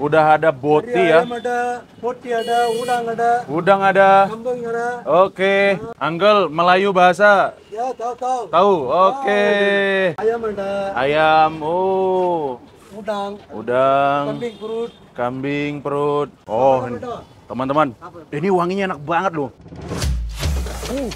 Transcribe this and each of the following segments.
Udah ada boti ya. ayam ada, poti ada, udang ada, Udang ada. kambing ada. Oke. Uncle, Melayu bahasa. Ya tahu tahu. Tahu? Oke. Ayam ada, Ayam. Oh. udang, Udang. kambing perut. Kambing perut. Oh, teman-teman. Ini wanginya enak banget loh. Uh.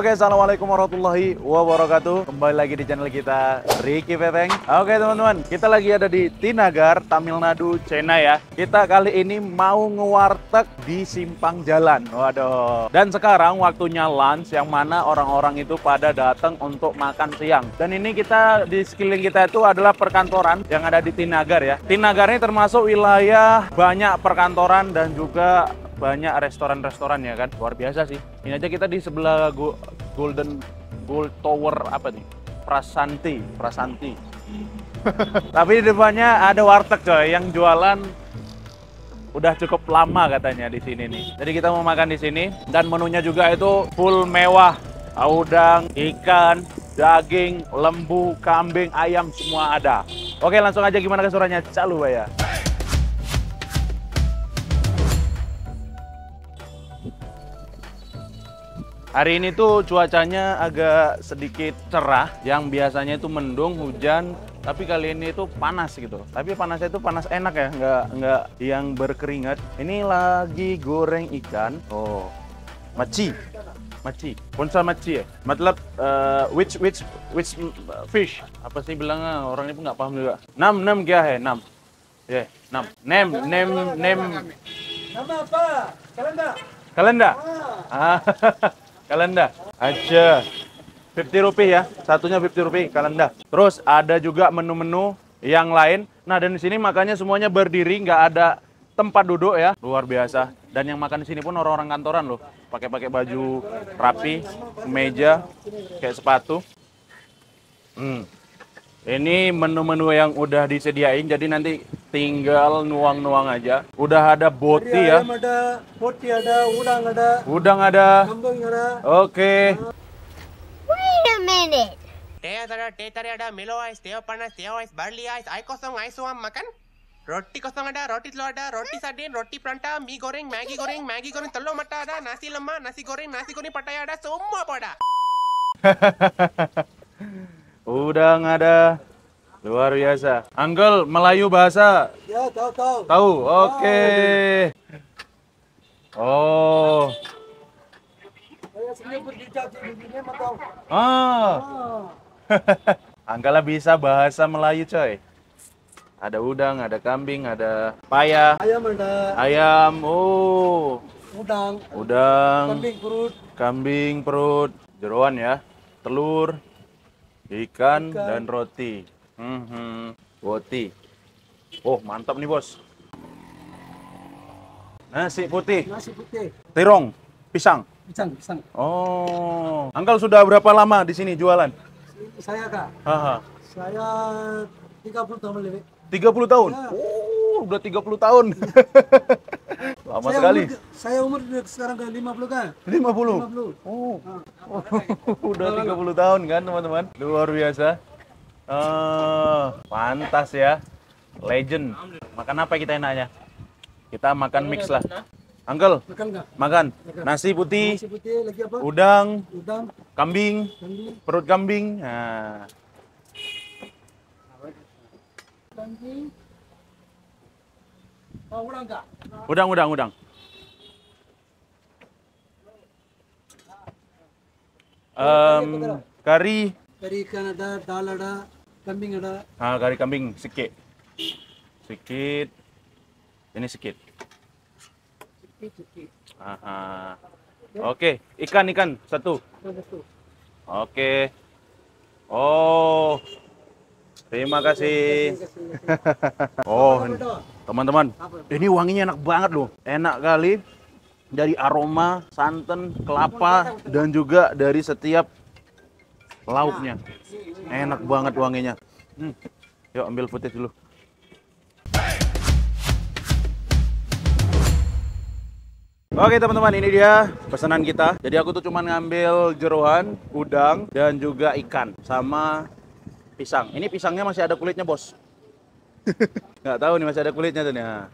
Oke, assalamualaikum warahmatullahi wabarakatuh. Kembali lagi di channel kita Ricky Peteng. Oke teman-teman, kita lagi ada di Tinagar, Tamil Nadu, China ya. Kita kali ini mau ngewarteg di simpang jalan. Waduh. Dan sekarang waktunya lunch, yang mana orang-orang itu pada datang untuk makan siang. Dan ini kita di sekeliling kita itu adalah perkantoran yang ada di Tinagar ya. Tinagar ini termasuk wilayah banyak perkantoran dan juga banyak restoran-restoran ya kan? Luar biasa sih. Ini aja kita di sebelah Go- Golden Gold Tower apa nih? Prasanti. Prasanti. Tapi di depannya ada warteg coy yang jualan udah cukup lama katanya di sini nih. Jadi kita mau makan di sini dan menunya juga itu full mewah. Udang ikan daging lembu kambing ayam semua ada. Oke langsung aja gimana kesurannya calu ya Hari ini tuh cuacanya agak sedikit cerah, yang biasanya itu mendung, hujan, tapi kali ini itu panas gitu. Tapi panasnya itu panas enak ya, nggak nggak yang berkeringat. Ini lagi goreng ikan. Oh, maci, maci, ponsa maci ya. Matlab uh, which which which uh, fish? Apa sih bilangnya? Orang ini pun nggak paham juga. Nam nam kya hai nam? Ya, nam. Nem nem nem. Nama apa? Kalenda. Kalenda. Ah, Ah, kalenda. Aja. 50 rupiah ya. Satunya 50 rupiah kalenda. Terus ada juga menu-menu yang lain. Nah, dan di sini makannya semuanya berdiri, nggak ada tempat duduk ya. Luar biasa. Dan yang makan di sini pun orang-orang kantoran loh. Pakai-pakai baju rapi, meja, kayak sepatu. Hmm. Ini menu-menu yang udah disediain, jadi nanti tinggal nuang-nuang aja. Udah ada boti ya. ayam ada, poti ada, udang ada, Udang ada. kambing ada. Oke. Wait a minute. Teatara, teatara, Milo Ice, Teo Panas, Teo Ice, Barley Ice, I kosong, I suam makan. Roti kosong ada, roti telur ada, roti sardin, roti pranta, mie goreng, Maggi goreng, Maggi goreng telur mata ada, nasi lemak, nasi goreng, nasi goreng pattaya ada, semua pada. Udang ada. Luar biasa. Uncle, Melayu bahasa. Ya tahu tahu. Tahu? Oke. Oh. Sini mah tahu. Ah. Ah, Uncle bisa bahasa Melayu, coy. Ada udang, ada kambing, ada paya, ayam ada, ayam, oh, udang, udang, kambing perut. kambing perut, jeroan ya, telur, ikan, Ikan. dan roti. Mhm. Roti. Oh, mantap nih, Bos. Nasi putih, Nasi putih, terong, pisang. pisang, pisang. Oh, Uncle sudah berapa lama di sini jualan? Saya kak, Haha. saya 30 tahun lebih. 30 tahun. Ya. Oh, udah 30 tahun. lama saya sekali. Umur, saya umur sekarang ke 50 kan? 50. 50. Oh. udah 30 tahun kan, teman-teman? Luar biasa. Ah, pantas ya. Legend. Makan apa kita enaknya? Kita makan mix lah. Uncle, Makan makan nasi putih, Nasi putih lagi apa? udang, Udang, kambing, kambing, perut kambing. Nah, kambing. Oh, udang udang, udang, udang. Em, kari, Kari ikan ada, dal ada, kambing ada. ah, kari kambing sikit, sikit. Ini sikit. Sikit, sikit. Aha. Oke, ikan ikan satu. Oke. Oh. Terima kasih. Oh, teman-teman. Ini wanginya enak banget loh. Enak kali. dari aroma santan, kelapa, dan juga dari setiap lauknya. Enak banget wanginya. Hmm. Yuk ambil footage dulu. Oke teman-teman, ini dia pesanan kita. Jadi aku tuh cuma ngambil jeroan, udang, dan juga ikan. Sama pisang. Ini pisangnya masih ada kulitnya bos. Nggak tahu nih masih ada kulitnya tuh nih. Nah.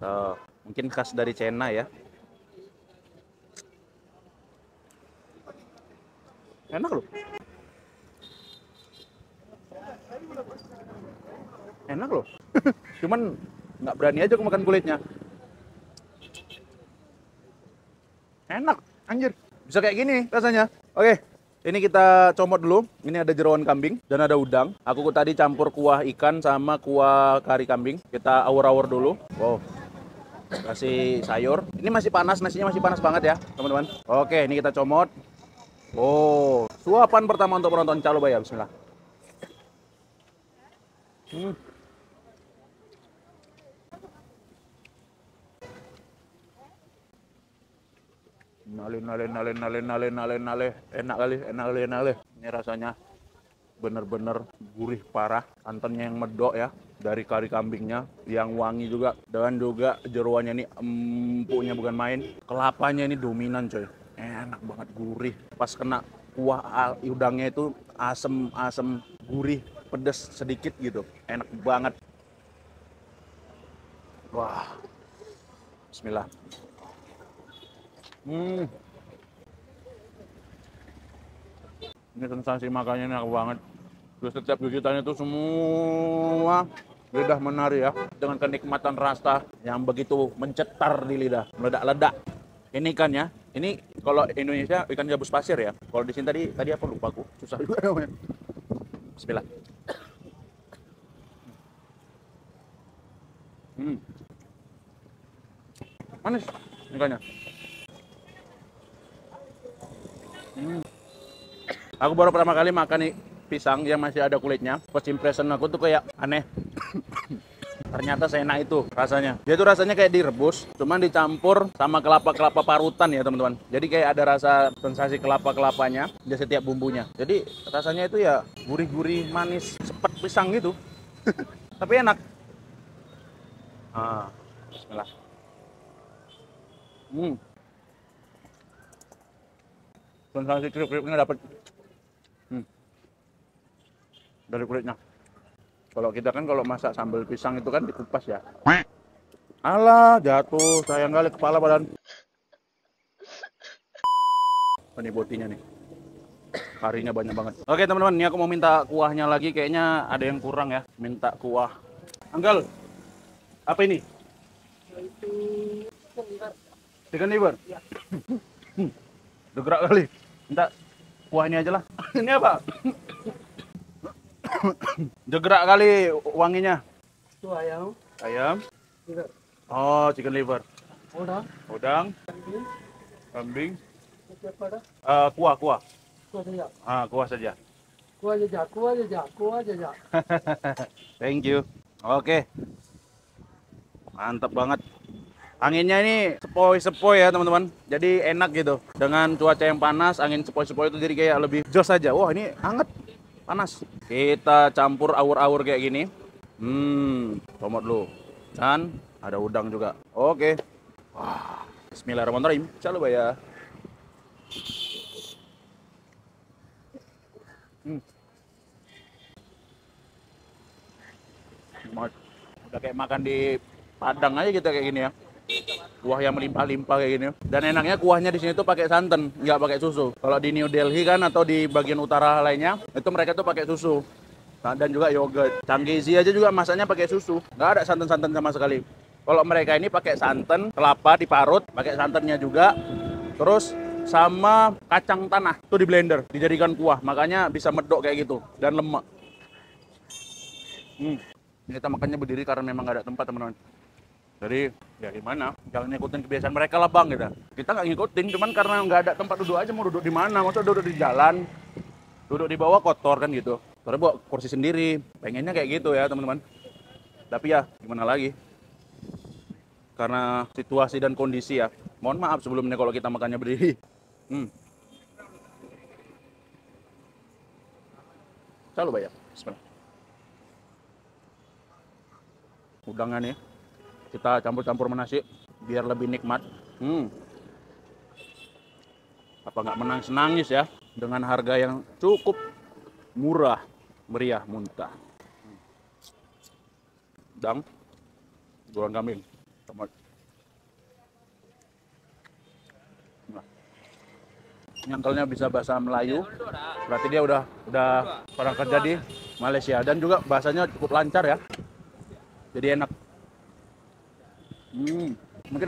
Tuh, mungkin khas dari Cina ya. Enak loh. Enak loh. Cuman nggak berani aja aku makan kulitnya. Enak, anjir. Bisa kayak gini rasanya. Oke, ini kita comot dulu. Ini ada jeroan kambing dan ada udang. Aku tadi campur kuah ikan sama kuah kari kambing. Kita awur-awur dulu. Wow. Kasih sayur. Ini masih panas, nasinya masih panas banget ya, teman-teman. Oke, ini kita comot. Oh, suapan pertama untuk penonton calo bayar. Bismillah. Hmm. Nale, nale, nale, nale, nale, nale, nale. Enak kali, enak kali, enak kali. Ini rasanya bener-bener gurih parah. Santannya yang medok ya. Dari kari kambingnya yang wangi juga. Dan juga jeruannya ini empuknya bukan main. Kelapanya ini dominan coy. Enak banget gurih. Pas kena kuah udangnya itu asem-asem gurih pedes sedikit gitu. Enak banget. Wah. Bismillah. Hmm. Ini sensasi makannya enak banget. Terus setiap gigitannya itu semua lidah menari ya dengan kenikmatan rasa yang begitu mencetar di lidah, meledak-ledak. Ini ikannya, ini kalau Indonesia ikan gabus pasir ya. Kalau di sini tadi tadi apa lupa aku, susah juga namanya. Bismillah. Hmm. Manis ikannya. Aku baru pertama kali makan nih pisang yang masih ada kulitnya. First impression aku tuh kayak aneh. Ternyata seenak itu rasanya. Dia tuh rasanya kayak direbus, cuman dicampur sama kelapa-kelapa parutan ya teman-teman. Jadi kayak ada rasa sensasi kelapa-kelapanya di setiap bumbunya. Jadi rasanya itu ya gurih-gurih manis, sepet pisang gitu. Tapi enak. Ah, bismillah. Hmm sensasi kriuk-kriuknya dapat. Hmm. dari kulitnya. Kalau kita kan kalau masak sambal pisang itu kan dikupas ya. Alah jatuh sayang kali kepala badan. Ini botinya nih. Karinya banyak banget. Oke teman-teman ini aku mau minta kuahnya lagi. Kayaknya ada yang kurang ya. Minta kuah. Anggal apa ini? Chicken liver. Ya. Gerak kali. Minta kuah ini aja lah. ini apa? Jegerak kali wanginya. Itu ayam. Ayam. Oh, chicken liver. Udang. Udang. Kambing. Kambing. Uh, kuah, kuah. Kuah saja. Ah, kuah saja. Kuah saja. Kuah saja. Kuah saja. Thank you. Oke. Mantap banget. Anginnya ini sepoi-sepoi ya teman-teman. Jadi enak gitu. Dengan cuaca yang panas, angin sepoi-sepoi itu jadi kayak lebih jos saja. Wah ini hangat, panas. Kita campur awur-awur kayak gini. Hmm, tomat dulu. Dan ada udang juga. Oke. Wah, Bismillahirrahmanirrahim. Coba ya. Hmm. Udah kayak makan di Padang aja kita kayak gini ya kuah yang melimpah-limpah kayak gini. Dan enaknya kuahnya di sini tuh pakai santan, nggak pakai susu. Kalau di New Delhi kan atau di bagian utara lainnya, itu mereka tuh pakai susu. Nah, dan juga yogurt. Changizi aja juga masaknya pakai susu. Nggak ada santan-santan sama sekali. Kalau mereka ini pakai santan, kelapa diparut, pakai santannya juga. Terus sama kacang tanah tuh di blender, dijadikan kuah. Makanya bisa medok kayak gitu dan lemak. Hmm. Kita makannya berdiri karena memang nggak ada tempat teman-teman. Jadi ya gimana? Jangan ngikutin kebiasaan mereka lah bang gitu. Kita nggak ngikutin, cuman karena nggak ada tempat duduk aja mau duduk di mana? Maksudnya duduk di jalan, duduk di bawah kotor kan gitu. Terus bawa kursi sendiri, pengennya kayak gitu ya teman-teman. Tapi ya gimana lagi? Karena situasi dan kondisi ya. Mohon maaf sebelumnya kalau kita makannya berdiri. Hmm. Selalu bayar. Bismillah. Udangnya nih kita campur-campur sama nasi biar lebih nikmat. Hmm. Apa nggak menang senangis ya dengan harga yang cukup murah, meriah, muntah. Udang, goreng kambing, tomat. Nah. Nyangkelnya bisa bahasa Melayu, berarti dia udah udah pernah kerja di Malaysia dan juga bahasanya cukup lancar ya. Jadi enak.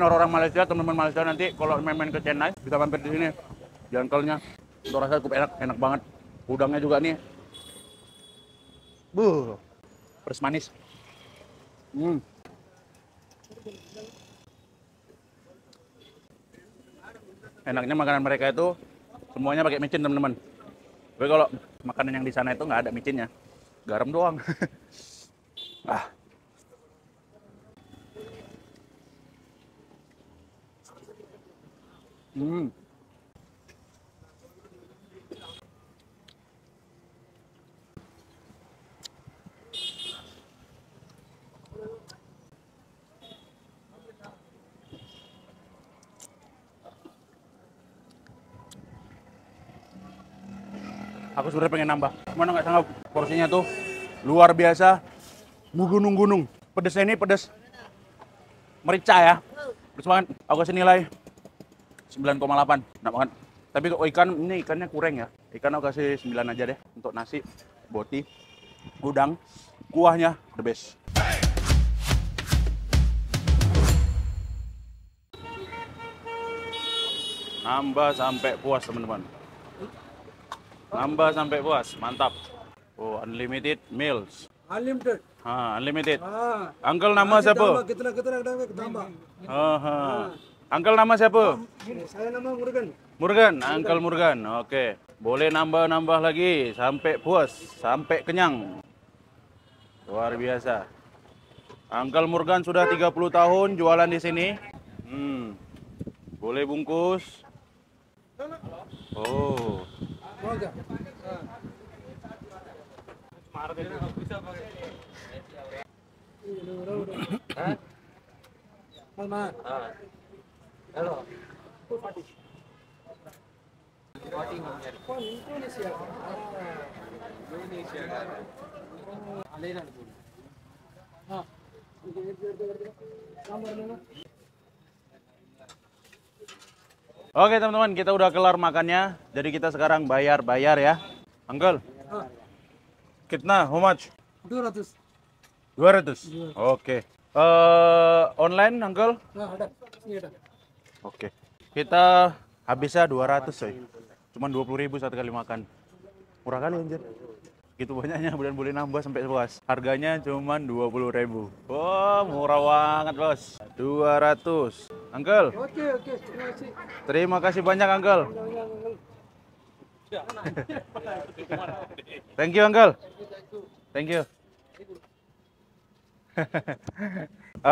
Orang-orang Malaysia, teman-teman Malaysia nanti kalau main-main ke Chennai bisa mampir di sini. Jangkalnya, itu rasanya cukup enak, enak banget. Udangnya juga nih. Buh, pedas manis. Hmm. Enaknya makanan mereka itu semuanya pakai micin teman-teman. Tapi kalau makanan yang di sana itu nggak ada micinnya, garam doang. ah, Hmm. Aku sebenarnya pengen nambah, mana nggak sanggup porsinya tuh luar biasa, menggunung-gunung. Pedesnya ini pedes. Merica ya, pedes banget. Aku kasih nilai 9,8 enak banget. Tapi kok ikan ini ikannya kurang ya. Ikan aku kasih 9 aja deh. Untuk nasi boti udang kuahnya the best. Nambah sampai puas teman-teman nambah sampai puas mantap oh unlimited meals Unlimited. ha unlimited Ah. uncle nama Nanti siapa tambah, Kita nak kita nak tambah tambah. ha ha uncle nama siapa saya nama Murugan. Murgan, Uncle Murgan. Oke. Boleh nambah-nambah lagi sampai puas, sampai kenyang. Luar biasa. Uncle Murgan sudah 30 tahun jualan di sini. Hmm. Boleh bungkus. Oh. Indonesia. Indonesia kan. Alena. Ah. Kamar mana? Oke teman-teman, kita udah kelar makannya. Jadi kita sekarang bayar-bayar ya. Uncle, Ah, kitna, how much? 200. 200. Oke. Eh, online, Uncle? Nah, ada. Ini ada. Oke. Kita habisnya 200 coy. Cuman 20 ribu satu kali makan. Murah kali anjir. Gitu banyaknya kemudian boleh nambah sampai puas. Harganya cuman 20 ribu. Wah murah banget bos. 200. Uncle, Oke, oke. Terima kasih. terima kasih banyak Uncle. Thank you Uncle. Thank you.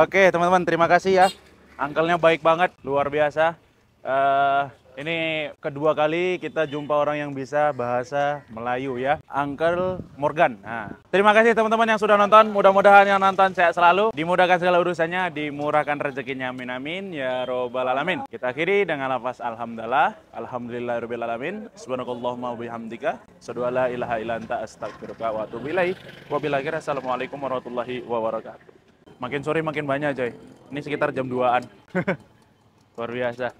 Oke teman-teman terima kasih ya. Uncle-nya baik banget, luar biasa. Eh, ini kedua kali kita jumpa orang yang bisa bahasa Melayu ya, Uncle Morgan. Nah, terima kasih teman-teman yang sudah nonton. Mudah-mudahan yang nonton sehat selalu, dimudahkan segala urusannya, dimurahkan rezekinya, amin amin ya robbal alamin. Kita akhiri dengan lafaz alhamdulillah, alhamdulillahirabbil alamin, subhanakallahumma bihamdika, asyhadu ilaha illa anta astaghfiruka wa atubu ilaik. Wabillahi. Assalamualaikum warahmatullahi wabarakatuh. Makin sore makin banyak coy. Ini sekitar jam 2-an. Luar biasa.